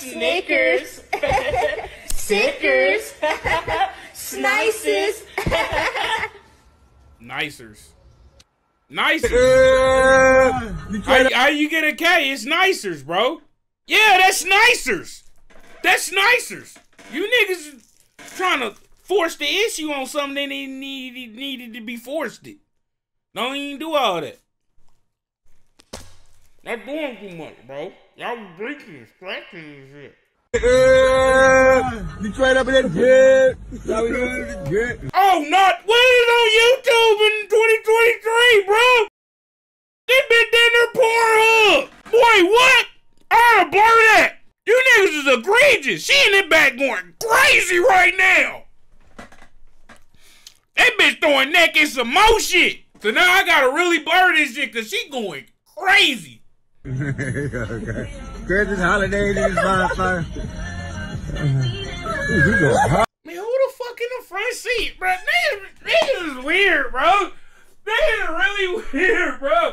Snickers. Sickers. Snicers. Nicers. Nicers. Uh, how, how you get a K? It's nicers, bro. Yeah, that's nicers. That's nicers. You niggas trying to force the issue on something that ain't need, needed to be forced it. Don't even do all that. That's doing too much, bro. Y'all breaking and scratching and shit. Yeah, you Detroit up in that jet. We doing in the jet? Oh, not when it's on YouTube in 2023, bro. They been down there pouring up. Boy, what? I blur that. You niggas is egregious. She in the back going crazy right now. That bitch throwing neck in some more shit. So now I gotta really blur this shit because she going crazy. Okay. Christmas holidays in this bonfire. You going hot. Man, who the fuck in the front seat, bro? Niggas, niggas is weird, bro. Niggas is really weird, bro.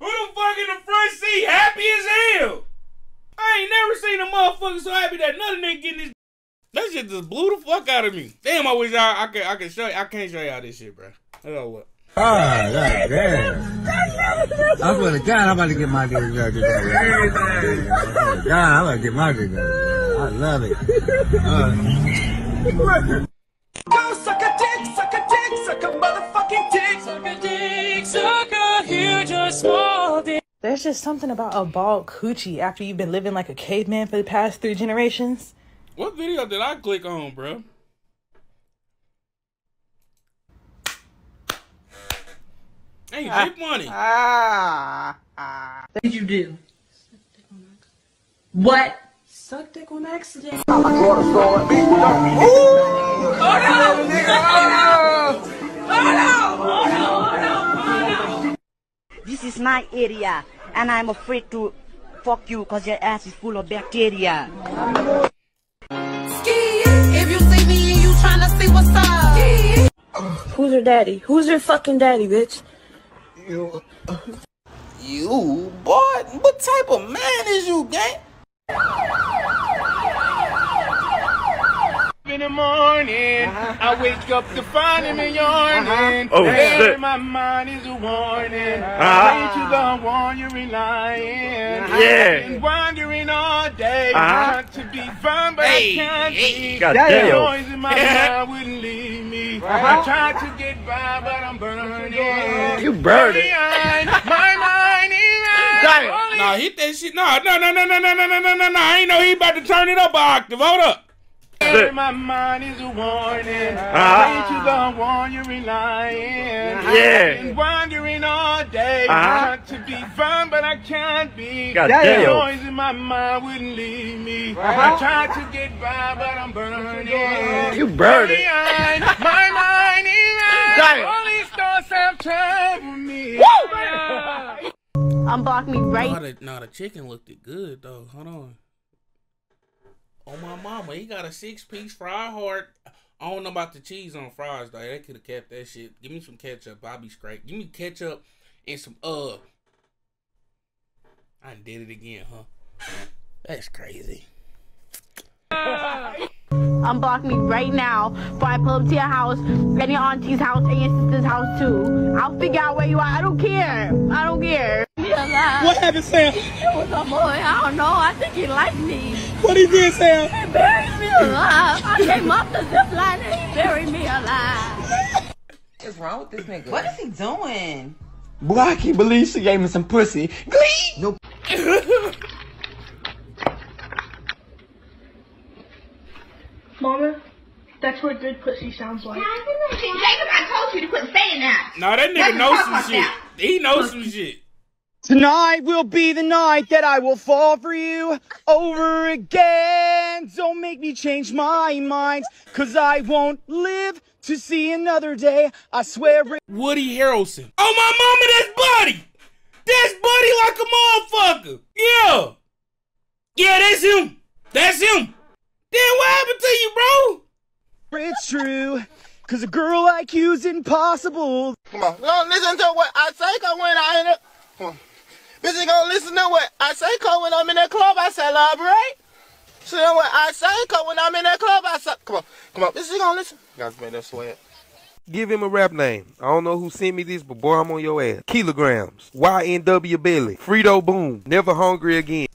Who the fuck in the front seat happy as hell? I ain't never seen a motherfucker so happy that another nigga getting this. That shit just blew the fuck out of me. Damn, I wish I, I could I could show you. I can't show y'all this shit, bro. I know what. Ah, god damn. I swear to God, I'm about to get my dick sucked today. I God, I'm about to get my dick sucked. I love it. Uh, Go suck a dick, suck a dick, suck a motherfucking dick. Suck a dick, suck a huge or small dick. There's just something about a bald coochie after you've been living like a caveman for the past three generations. What video did I click on, bro? Hey, Ah. Jake Money. Ah. ah. What did you do? What? Suck dick on accident. This is my area, and I'm afraid to fuck you because your ass is full of bacteria. If you see me and you tryna see what's up. Who's her daddy? Who's her fucking daddy, bitch? You, you, boy, what type of man is you, gang? In the morning, I wake up to find him in yawning. Oh, There shit. my mind is a warning. Uh-huh. Ain't you the one you're relying? Yeah. Been wandering all day, Uh-huh. want to be fun, but Hey, I can't hey. be. God The damn. noise in my mind wouldn't leave me. I tried to get by, but I'm burning. You burned it. Behind My mind is Nah, hit that shit. No, no, no, no, no, no, no, no, no, no, no. I ain't know he about to turn it up an octave. Hold up. Shit. My mind is a warning. Uh-huh. Ain't you the one you're relying? Yeah. Been wandering all day. Uh-huh. Want to be fun, but I can't be. God The damn. noise in my mind wouldn't leave me. I tried to get by, but I'm burning. You burned it. Behind My mind is Damn. Police thoughts have trouble me. Unblock me right No, the, no, the chicken looked it good though. Hold on. Oh my mama, he got a six piece fry heart. I don't know about the cheese on fries though. They could have kept that shit. Give me some ketchup. I'll be straight. Give me ketchup and some uh. I did it again, huh? That's crazy. Unblock me right now before I pull up to your house, and your auntie's house, and your sister's house too. I'll figure out where you are. I don't care. I don't care. Be alive. What happened, Sam? It was a boy. I don't know. I think he liked me. What he did, Sam? He buried me alive. I came up the zip line and he buried me alive. What's wrong with this nigga? What is he doing? Boy, I can't believe she gave me some pussy. Glee! Nope. Mama, that's what good pussy sounds like. Jacob, I told you to quit saying that. No, that nigga knows some shit. He knows some shit. Tonight will be the night that I will fall for you over again. Don't make me change my mind, cause I won't live to see another day. I swear it. Woody Harrelson. Oh my mama, that's Buddy. That's Buddy like a motherfucker. Yeah. Yeah, that's him. That's him. Then what happened to you, bro? It's true, cause a girl like you's impossible. Come on, don't listen to what I say, cause when I in the... Come on. Bitch, ain't gonna listen to what I say, cause when I'm in that club, I celebrate. See what I say? Cause when I'm in that club, I say, come on, come on. Is he gonna listen? Guys, man, that's sweat. Give him a rap name. I don't know who sent me this, but boy, I'm on your ass. Kilograms. YNW Billy. Frito Boom. Never hungry again.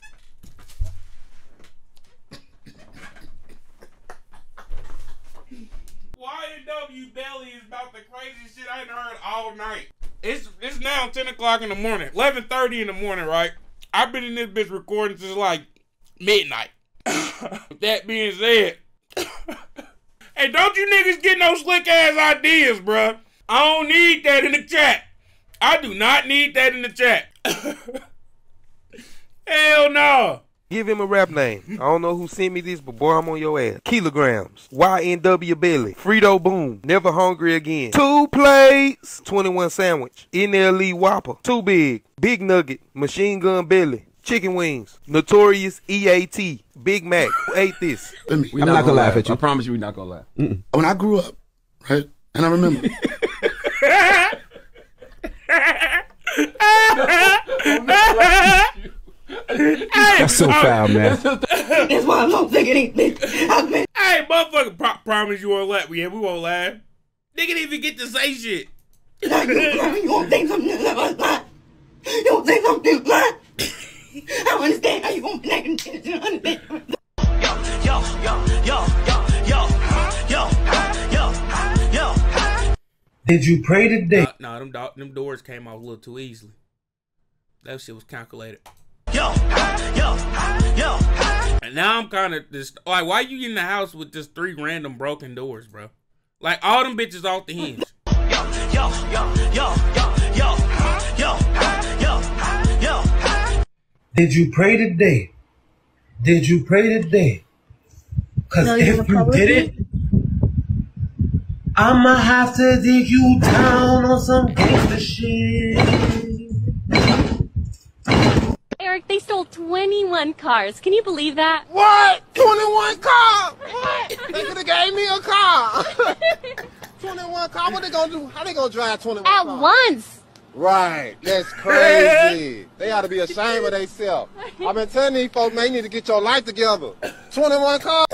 YNW Belly is about the craziest shit I ain't heard all night. It's it's now 10 o'clock in the morning, 11.30 in the morning, right? I've been in this bitch recording since like midnight. That being said, hey, don't you niggas get no slick ass ideas, bruh. I don't need that in the chat. I do not need that in the chat. Hell no. Give him a rap name. I don't know who sent me this, but boy, I'm on your ass. Kilograms. YNW Billy. Frito Boom. Never hungry again. Two plates. 21 sandwich. NLE Whopper. Too big. Big Nugget. Machine Gun Billy. Chicken wings. Notorious EAT. Big Mac. Who ate this? Me- I'm not gonna laugh at you. I promise you, we're not gonna laugh. When I grew up, right, and I remember, so foul, man. That's why I'm not thinking anything. Hey, motherfucker, pro- promise you won't laugh. Yeah, we won't laugh. Nigga didn't even get to say shit. you gonna think something like that? You gonna think something like that? I don't understand how you gonna think anything. Yo, yo, yo, yo, yo, yo, yo, yo, yo. Did you pray today? Nah, nah, them, do- them doors came off a little too easily. That shit was calculated. Yo, yo, yo. And now I'm kind of just like, why you in the house with just three random broken doors, bro? Like all them bitches off the hinge. Yo, yo, yo, yo, yo, yo, yo, yo. Did you pray today? Did you pray today? Cause No, if you didn't, I'ma have to dig you down on some gangster shit. 21 cars. Can you believe that? What? 21 cars? What? They could have gave me a car. 21 cars? What are they gonna do? How they gonna drive 21 At cars? once. Right. That's crazy. they ought to be ashamed of themselves. I've been telling these folks, man, you need to get your life together. 21 cars?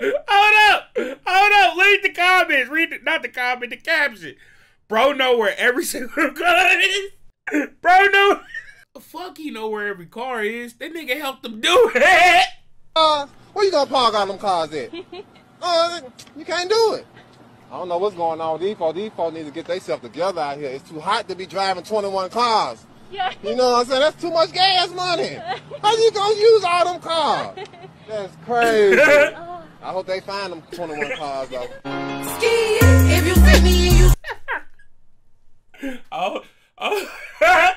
Hold up, hold up. Read the comments. Read the, not the comment, the caption. Bro, know where every single car is. Bro, know. Fuck, he know where every car is. That nigga helped him do it. Uh, where you gonna park all them cars at? Uh, you can't do it. I don't know what's going on with these folks. These folks need to get themselves together out here. It's too hot to be driving 21 cars. Yeah. You know what I'm saying? That's too much gas money. How you gonna use all them cars? That's crazy. I hope they find them 21 cars though. If you see me you Oh, oh.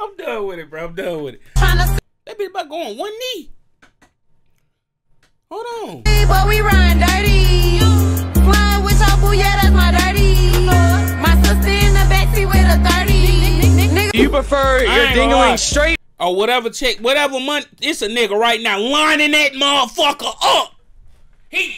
I'm done with it, bro. I'm done with it. That bitch about going one knee. Hold on. but we run dirty. Flying with your boo, yeah, that's my dirty. My sister in the backseat with a 30. You prefer your dingling straight or whatever check, whatever month. It's a nigga right now lining that motherfucker up. He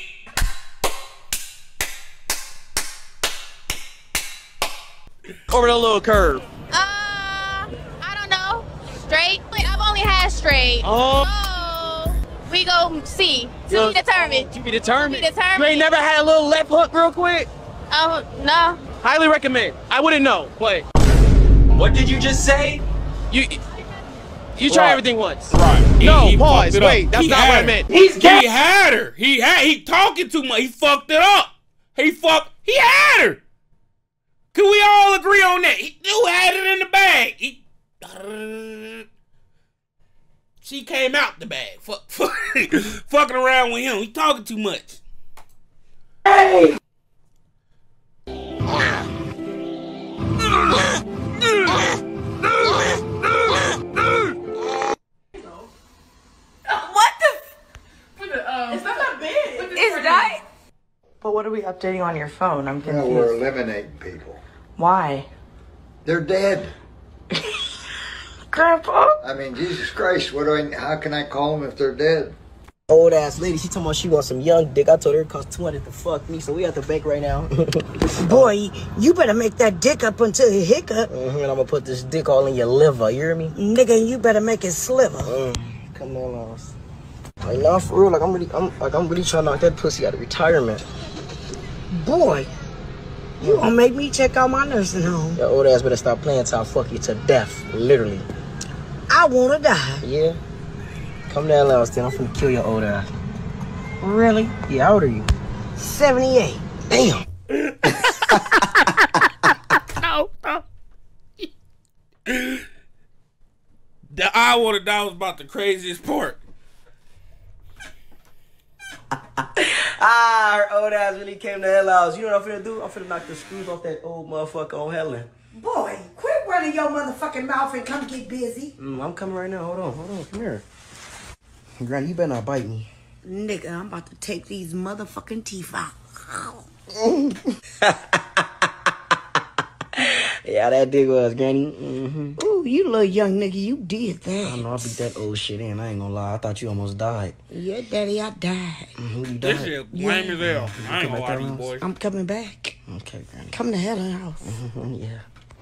Over the little curve. Uh, I don't know. Straight? I've only had straight. Oh. Oh. We go see. To be determined. To be determined. To be determined. You ain't never had a little left hook real quick? Oh, no. Highly recommend. I wouldn't know, but. What did you just say? You. You try Right. everything once. Right. He- no, he pause. fucked it up. Wait, that's He not what had I her. meant. he had her. He had. He talking too much. He fucked it up. He fucked. He had her. Can we all agree on that? He who had it in the bag. He. She came out the bag. Fuck, fuck, fucking around with him. He talking too much. Hey. What the? It's not that big. It's that? But what are we updating on your phone? I'm confused. Well, we're eliminating people. Why? They're dead. Grandpa? I mean, Jesus Christ, what do I, how can I call them if they're dead? Old ass lady, she talking about she wants some young dick. I told her it cost 200 to fuck me, so we at the bank right now. Boy, you better make that dick up until you hiccup. Mhm, and I'm gonna put this dick all in your liver, you hear me? Nigga, you better make it sliver. Mm. Come on, that. Like, nah, for real. Like, I'm really, I'm like, I'm really trying to knock that pussy out of retirement. Boy, you gonna make me check out my nursing home. Your old ass better stop playing till I fuck you to death. Literally. I wanna die. Yeah. Come down, house, then I'm finna kill your old ass. Really? Yeah, how old are you? 78. Damn. no, no. the I want to die was about the craziest part. Ah, her old ass really came to hell house. You know what I'm finna do? I'm finna knock the screws off that old motherfucker on Helen. Boy, quit running your motherfucking mouth and come get busy. Mm, I'm coming right now. Hold on, hold on. Come here. Granny, you better not bite me. Nigga, I'm about to take these motherfucking teeth out. Yeah, that dig was, Granny. Mm-hmm. Ooh, you little young nigga, you did that. I know I beat that old shit in. I ain't gonna lie. I thought you almost died. Yeah, daddy, I died. Mm-hmm, you died. This shit lame as hell. I ain't come gonna back lie to you boys. I'm coming back. Okay, Granny. Come to Helen House. Mhm, yeah.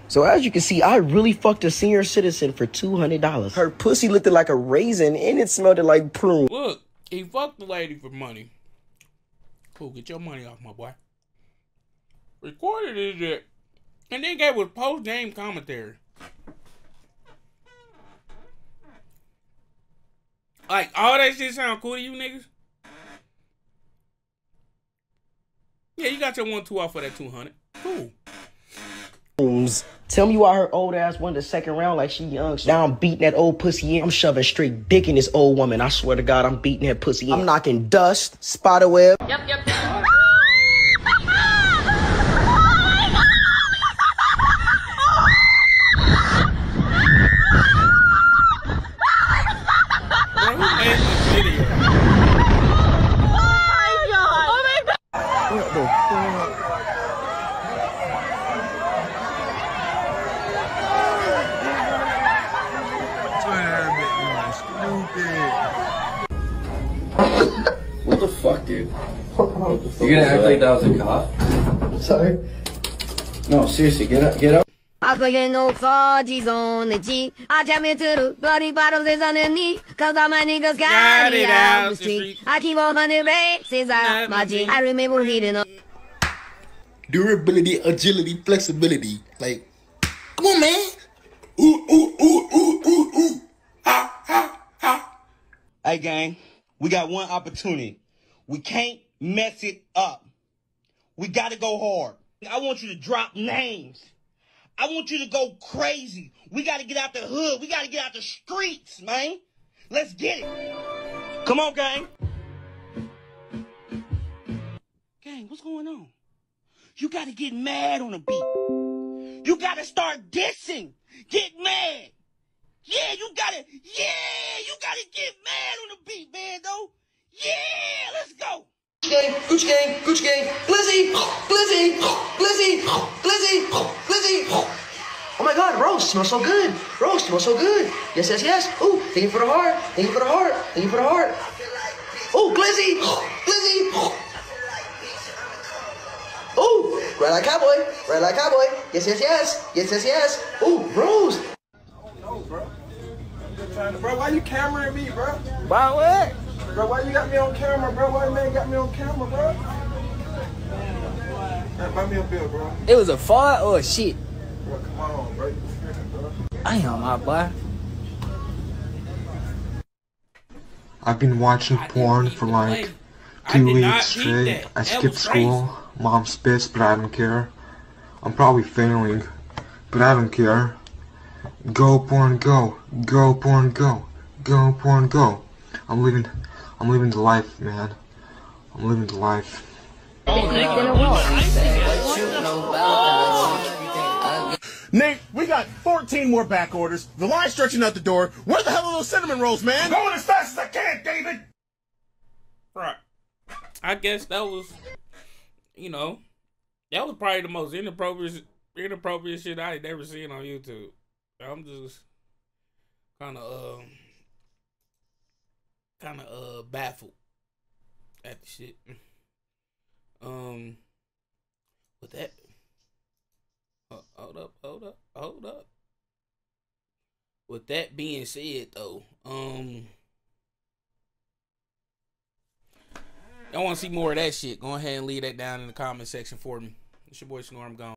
So as you can see, I really fucked a senior citizen for two hundred dollars. Her pussy looked like a raisin and it smelled like prune. Look, he fucked the lady for money. Cool, get your money off, my boy. Recorded his shit. And then gave us post game commentary. Like, all that shit sound cool to you niggas? Yeah, you got your one two off for that 200. Cool. Rooms. Tell me why her old ass won the second round like she young. Now I'm beating that old pussy in. I'm shoving straight dick in this old woman. I swear to God, I'm beating that pussy in. I'm knocking dust, spider web. Yep, yep. What the fuck, dude? You gonna act like that was a cop? Sorry. No, seriously, get up, get up. I play no fudgies on the G. I jam into the bloody bottles is on. Cause all my niggas got it out the street. I keep on hunting races out my G. I remember heating up. Durability, agility, flexibility. Like, come on, man. Ooh, ooh, ooh, ooh, ooh, ooh. Ha, ha, ha. Hey, gang we got one opportunity. We can't mess it up. We got to go hard. I want you to drop names. I want you to go crazy. We got to get out the hood. We got to get out the streets, man. Let's get it. Come on, gang. Gang, what's going on? You got to get mad on the beat. You got to start dissing. Get mad. Yeah, you gotta, yeah, you gotta get mad on the beat, man, though. Yeah, let's go. Gucci Gang, Gucci gang, Gucci gang, Glizzy, Glizzy, Glizzy, Glizzy, Glizzy. Oh my God, roast smells so good. Roast smells so good. Yes, yes, yes. Ooh, thank you for the heart. Thank you for the heart. Thank you for the heart. Ooh, Glizzy, Glizzy. Ooh, ride like cowboy, ride like cowboy. Yes, yes, yes. Yes, yes, yes. Ooh, roast. Bro, why you cameraing me, bro? Why what? Bro, why you got me on camera, bro? Why man got me on camera, bro? Man, buy me a bill, bro. It was a fart or a shit? Bro, come on, bro. You. I am my boy. I've been watching porn for like two weeks straight. I skipped school. Mom's pissed, but I don't care. I'm probably failing, but I don't care. Go porn, go. Go porn, go. Go porn, go. I'm living, I'm living the life, man. I'm living the life. Nate, we got 14 more back orders. The line's stretching out the door. Where the hell are those cinnamon rolls, man? Going as fast as I can, David. Right. I guess that was, you know, that was probably the most inappropriate, inappropriate shit I had ever seen on YouTube. I'm just kind of, um, kind of uh baffled at the shit. Um, with that, uh, hold up, hold up, hold up. With that being said, though, um, I want to see more of that shit. Go ahead and leave that down in the comment section for me. It's your boy Snor. I'm gone.